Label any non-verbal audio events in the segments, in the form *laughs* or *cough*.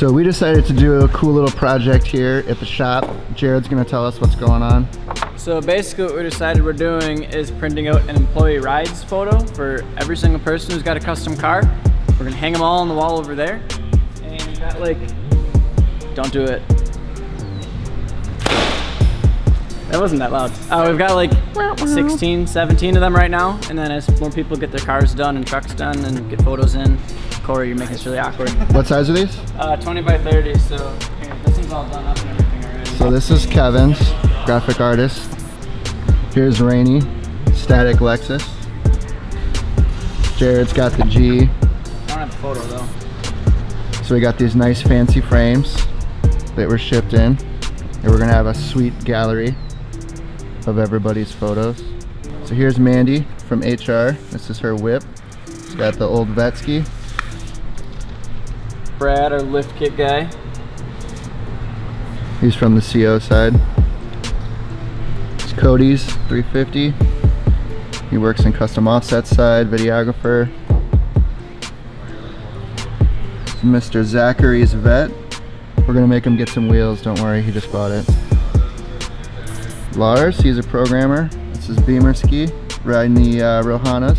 So we decided to do a cool little project here at the shop. Jared's gonna tell us what's going on. So basically what we decided we're doing is printing out an employee rides photo for every single person who's got a custom car. We're gonna hang them all on the wall over there. And we got like, don't do it. That wasn't that loud. Uh, we've got like 16, 17 of them right now. And then as more people get their cars done and trucks done and get photos in, Corey, you're making this really awkward. What size are these? Uh, 20 by 30, so here, this all done up and everything already. So this is Kevin's, graphic artist. Here's Rainy, static Lexus. Jared's got the G. I don't have a photo though. So we got these nice fancy frames that were shipped in. And we're gonna have a sweet gallery of everybody's photos. So here's Mandy from HR. This is her whip. She's got the old Vetsky. Brad, our lift kit guy. He's from the CO side. It's Cody's 350. He works in custom offset side, videographer. Mr. Zachary's vet. We're gonna make him get some wheels, don't worry, he just bought it. Lars, he's a programmer. This is Beamer Ski, riding the uh, Rohanas.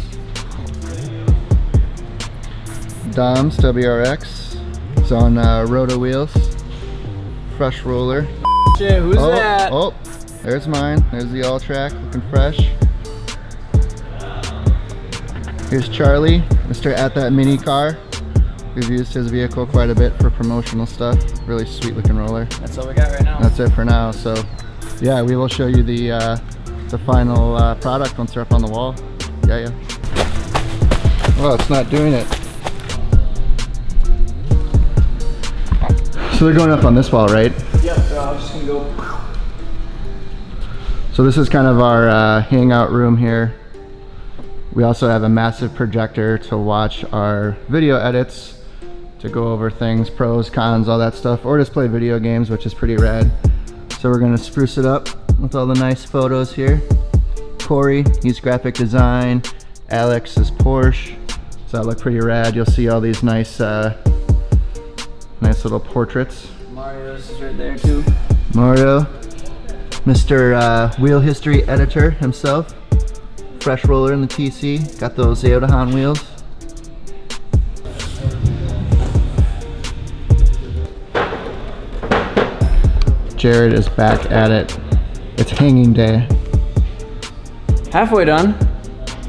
Dom's WRX. He's on uh, Roto wheels. Fresh roller. Shit, who's oh, that? Oh, there's mine. There's the Alltrack, looking fresh. Here's Charlie, Mr. At That Mini Car. We've used his vehicle quite a bit for promotional stuff. Really sweet looking roller. That's all we got right now. That's it for now. So, yeah, we will show you the uh, the final uh, product once they're up on the wall. Yeah, yeah. Well, it's not doing it. So they're going up on this wall, right? Yep, so I'm just gonna go. So this is kind of our uh, hangout room here. We also have a massive projector to watch our video edits, to go over things, pros, cons, all that stuff, or just play video games, which is pretty rad. So we're gonna spruce it up with all the nice photos here. Corey, he's graphic design. Alex is Porsche. So that look pretty rad. You'll see all these nice, uh, nice little portraits. Mario's is right there too. Mario, Mr. Uh, Wheel History Editor himself. Fresh roller in the TC. Got those Aodhan wheels. Jared is back at it. It's hanging day. Halfway done.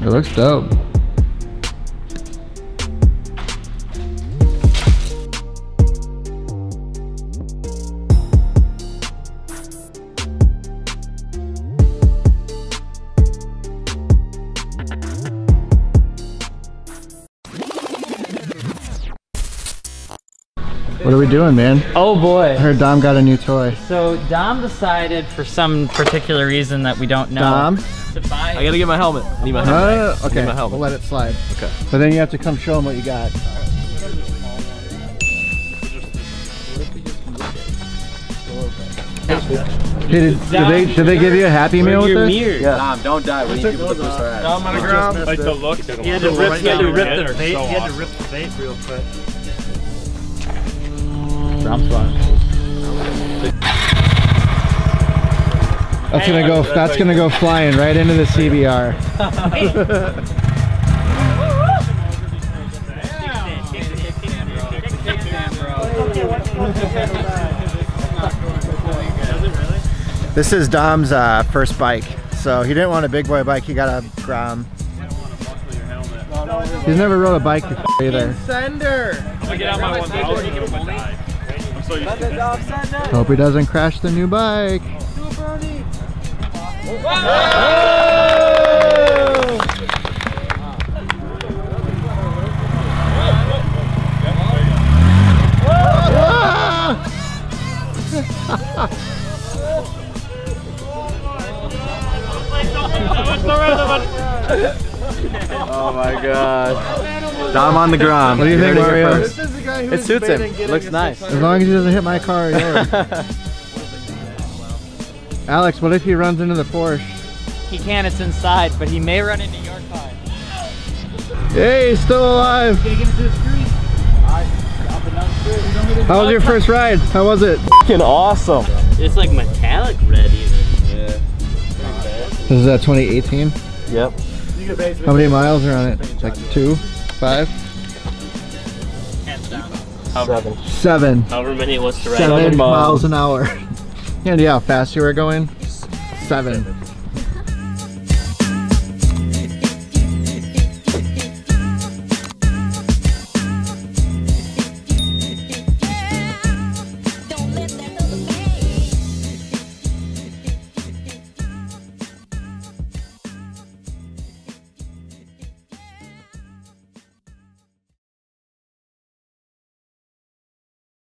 It looks dope. What are we doing, man? Oh boy. I heard Dom got a new toy. So Dom decided for some particular reason that we don't know Dom? to buy. I gotta get my helmet. I need my uh, helmet. no, no, no. Okay, my helmet. we'll let it slide. Okay. But then you have to come show them what you got. Hey, did, did they did they give you a happy meal with your this? mirrors. Tom, don't die. We need people to boost our ass. on the ground. Like the look. He had to rip, he had to rip the bait. He had to rip the bait real quick. That's gonna go. That's gonna go flying right into the CBR. This is Dom's uh, first bike, so he didn't want a big boy bike. He got a Grom. He's never rode a bike before either. I'm gonna get out my 1000 so used to this. Hope he doesn't crash the new bike. Oh my god. Dom on the ground. What do you think, heard it here Mario? first. It suits him. Looks nice. As long as he doesn't hit my car or yours. *laughs* Alex, what if he runs into the Porsche? He can, it's inside, but he may run into your car. Hey, he's still alive. Take him to the street. Alright, up and down the How was your first ride? How was it? Fucking awesome. It's like metallic red even. Yeah. This is at 2018. Yep. How many miles are on it? Like two? Five? Hands. Seven. Seven. However many it was to ride. Seven Seven miles miles. an hour. *laughs* and yeah, how fast you were going? Seven.